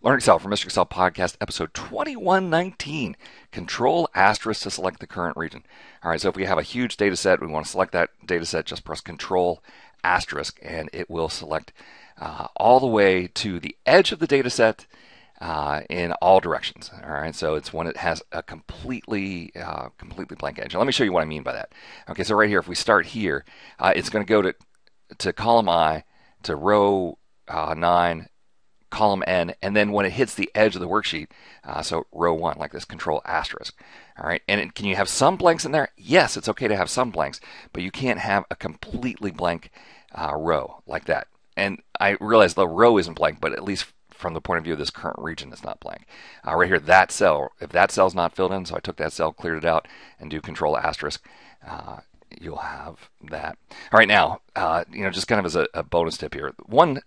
Learn Excel from Mr. Excel Podcast, episode 2119. Control asterisk to select the current region. All right, so if we have a huge data set, we want to select that data set, just press Control asterisk, and it will select uh, all the way to the edge of the data set uh, in all directions. All right, so it's when it has a completely, uh, completely blank edge. Let me show you what I mean by that. Okay, so right here, if we start here, uh, it's going to go to to column I, to row uh, nine, column N, and then when it hits the edge of the worksheet, uh, so row one, like this, control asterisk. All right, and it, can you have some blanks in there? Yes, it's okay to have some blanks, but you can't have a completely blank uh, row like that. And I realize the row isn't blank, but at least from the point of view of this current region, it's not blank. Uh, right here, that cell, if that cell's not filled in, so I took that cell, cleared it out, and do control asterisk, uh, you'll have that. All right, now, uh, you know, just kind of as a, a bonus tip here, one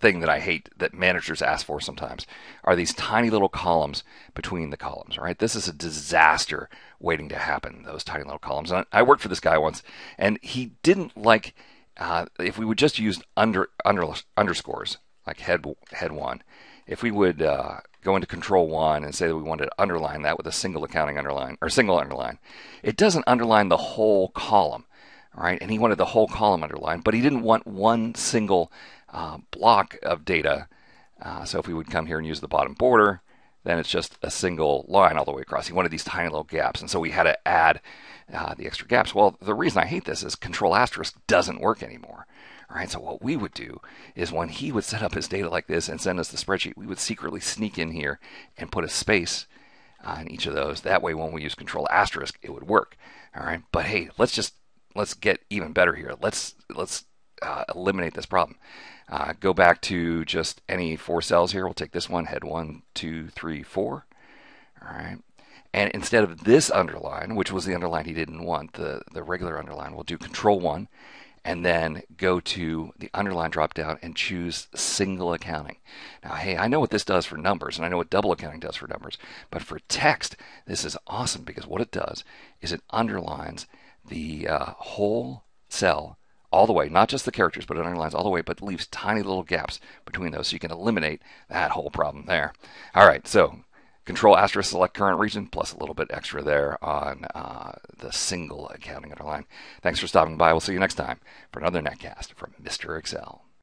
thing that I hate that managers ask for sometimes are these tiny little columns between the columns, right? This is a disaster waiting to happen, those tiny little columns. And I worked for this guy once, and he didn't like uh, if we would just use under, under underscores, like head, head one, if we would uh, go into control one and say that we wanted to underline that with a single accounting underline or single underline, it doesn't underline the whole column, right? And he wanted the whole column underlined, but he didn't want one single uh, block of data. Uh, so if we would come here and use the bottom border, then it's just a single line all the way across. He wanted these tiny little gaps, and so we had to add uh, the extra gaps. Well, the reason I hate this is Control Asterisk doesn't work anymore. All right, so what we would do is when he would set up his data like this and send us the spreadsheet, we would secretly sneak in here and put a space in each of those. That way, when we use Control Asterisk, it would work. All right, but hey, let's just let's get even better here. Let's let's uh, eliminate this problem. Uh, go back to just any four cells here. We'll take this one, head one, two, three, four. All right. And instead of this underline, which was the underline he didn't want, the, the regular underline, we'll do control one and then go to the underline drop down and choose single accounting. Now, hey, I know what this does for numbers and I know what double accounting does for numbers, but for text, this is awesome because what it does is it underlines the uh, whole cell all the way, not just the characters, but it underlines all the way, but leaves tiny little gaps between those so you can eliminate that whole problem there. All right, so control asterisk select current region plus a little bit extra there on uh, the single accounting underline. Thanks for stopping by. We'll see you next time for another netcast from Mr. Excel.